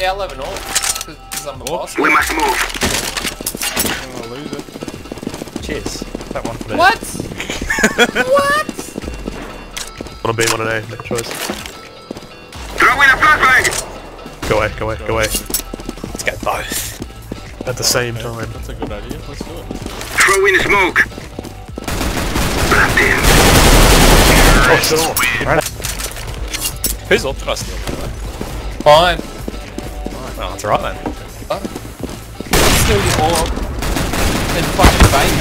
Yeah, 11 all. Because I'm the oh. boss. We must move. I'm gonna lose it. Cheers. That one for me. What? what? One on B, one on A, make a choice. Throw in a flashbang. Go away, go away, go away. Let's get both. At the same time. That's a good idea. Let's do it. Throw in smoke. Blast in. Oh, sure. Who's ult did I steal? by the way? Fine. Oh, that's alright then. Still your orb. And fucking bait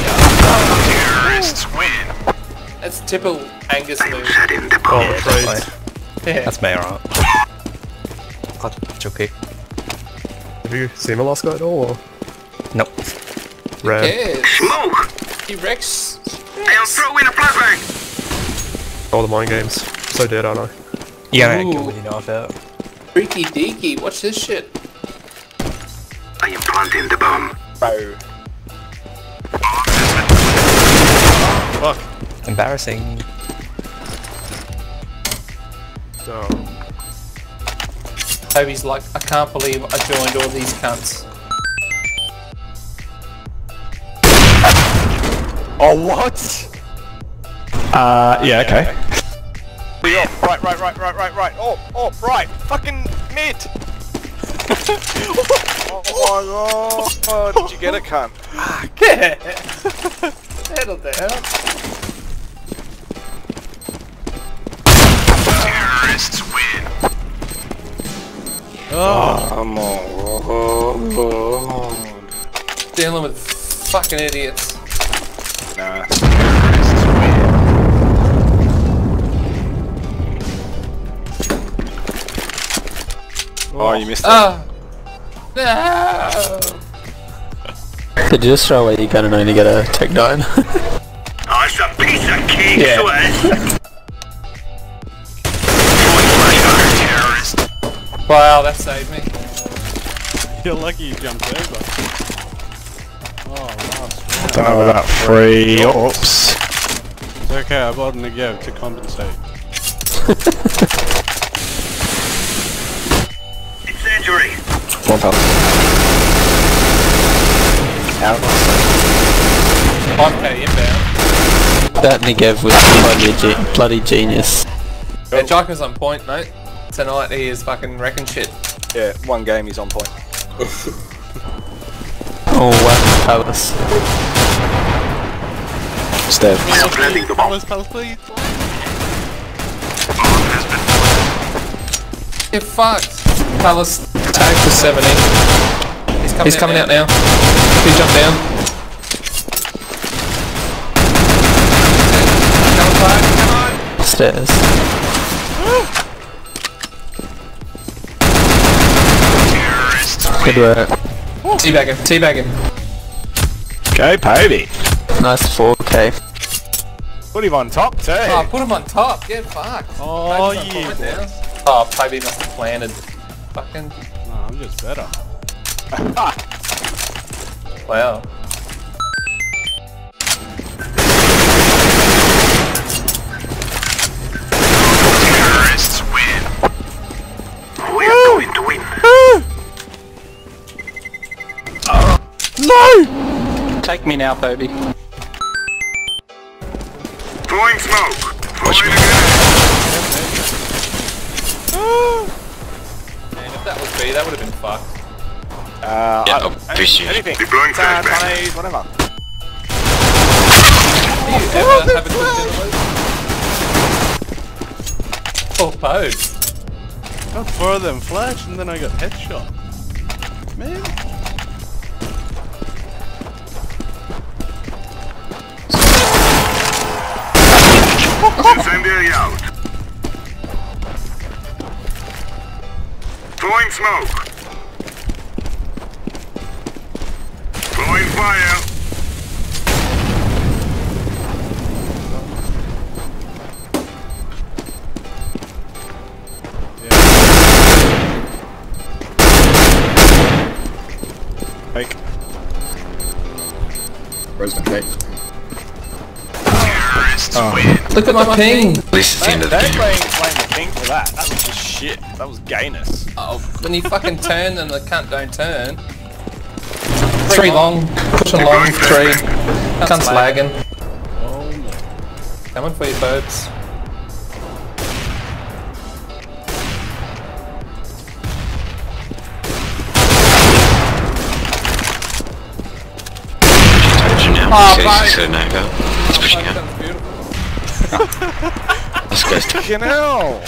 Terrorists win. That's typical Angus move. Set the Oh. Yeah, trades. Yeah. That's me, alright. Clutch your kick. Have you seen the last guy at all? Or? Nope. Rare. cares? Smoke. He wrecks. I'll throw in a flashbang. All the mind games. So dead, aren't I? You gotta Ooh. go with your knife out. Freaky deaky. Watch this shit. I am planting the bomb. Bro. Fuck. Embarrassing. Oh. Toby's like, I can't believe I joined all these cunts. Oh, what? Uh, yeah, okay. Yeah, right, right, right, right, right, right. Oh, oh, right. Fucking mid. Oh my god. Oh, did you get it, cunt? Settle down. Terrorists win. Come on. Oh, Dealing with fucking idiots. Nah. Oh, you missed it. Ah! No! Did you just throw away your gun and only get a tech nine? Oh, it's a piece of cake, Yeah. Suez. Throwing flashbang. Terrorist. Wow, that saved me. You're lucky you jumped over. Oh, last round. Don't know about three. Oops. It's okay, I bought an Negev to compensate. Incendiary. One pal. Out. 5k inbound. That Negev was bloody, ge- bloody genius. Yeah, Jocko's on point, mate. Tonight he is fucking wrecking shit. Yeah, one game he's on point. Oh wow, Palace. Step. I am planting the bomb. Palace, Palace, please. Bomb has Get fucked. Palace tag for 70. He's coming, He's out, coming now. out now. He jumped down. Come on, come on. Stairs. terrorists Good work. Teabag him, teabag him. Go, Pobbi. Nice 4k. Put him on top too. Oh, put him on top. Get fucked. Oh, Toby's yeah. Oh, Toby must have planted. Fucking. No, I'm just better. Wow. Terrorists win. We are going to win. No! Take me now, Pobbi. Uh, Yeah, I don't, appreciate it. anything. Deploying Sand, flashbang. bunnies, whatever. Do you ever have a good dinner Oh, pose. Got four of them flash and then I got headshot. Man. Incendiary out. Throwing smoke. Throwing fire. Fake. Where's my cake? Terrorists ah. win. Look at my ping. Don't, don't blame, blame the king for that. That was just shit. That was gayness. Oh, when you fucking turn and the cunt don't turn. Three long, pushing long, three. Cunt's lagging. Ah, oh. Coming for you, boats. You now. Oh, Says so no go. He's pushing out. Cunt's. This guy's t- Fucking hell!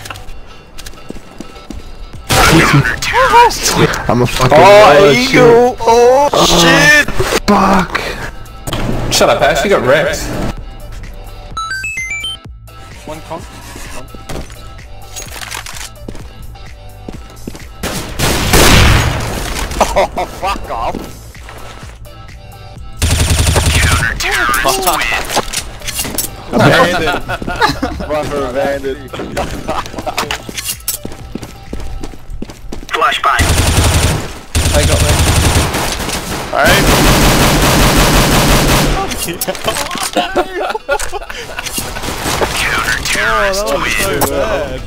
I'm a fucking Oh, eagle! Oh, Oh, shit! Fuck. Shut up, Ash. You got wrecked. One con. Oh, fuck off! Counter-terrorists win. Abandoned! Brother abandoned. Flashbang. They got me. Hey, Counter-terrorists win. bad.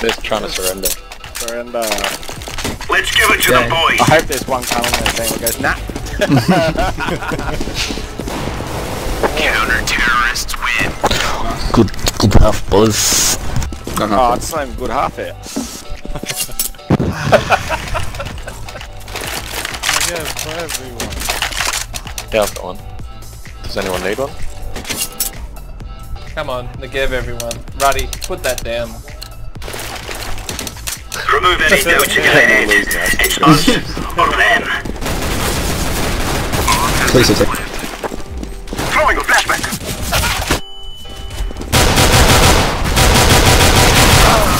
They're trying to surrender. surrender. Let's give it to the boys. I hope there's one coming that thing that goes, nah. Counter-terrorists win. Good, good half, boys. Oh, it's not even good half it. I guess for everyone. Yeah, I've got one. Does anyone need one? Come on, give everyone. Ruddy, put that down. Remove any doubts in your head. It's us or them. Please Throwing a flashbang.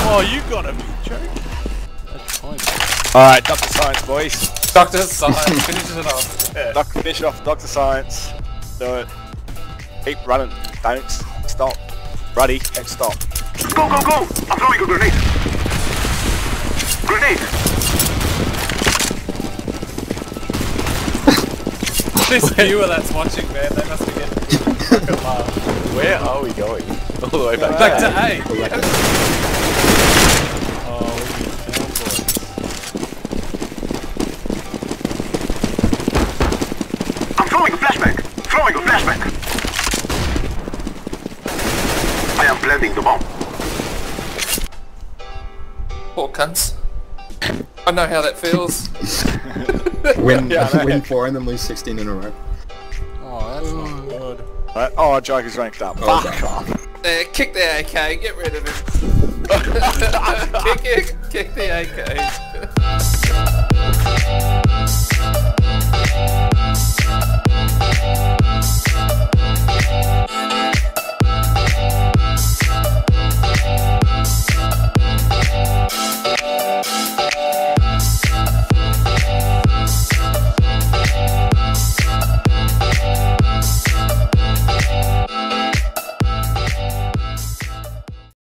Oh, you gotta be joking. That's fine. Alright, Dr. Science, boys. Doctor Science finishes it off. Yeah. Doc, finish it off, Dr. Science. Do it. Keep running. Don't stop. Ruddy, don't stop. Go, go, go. I'm throwing a grenade. Grenade. This viewer that's watching, man, they must be getting a fucking laugh. Where are we going? All the way back. Back to A. I am planting the bomb. Poor cunts. I know how that feels. Win, Yeah, win four and then lose 16 in a row. Oh, that's not good. Right. Oh, Joker's ranked up. Oh, Fuck off. There, kick the AK, get rid of him. kick it, kick the AK.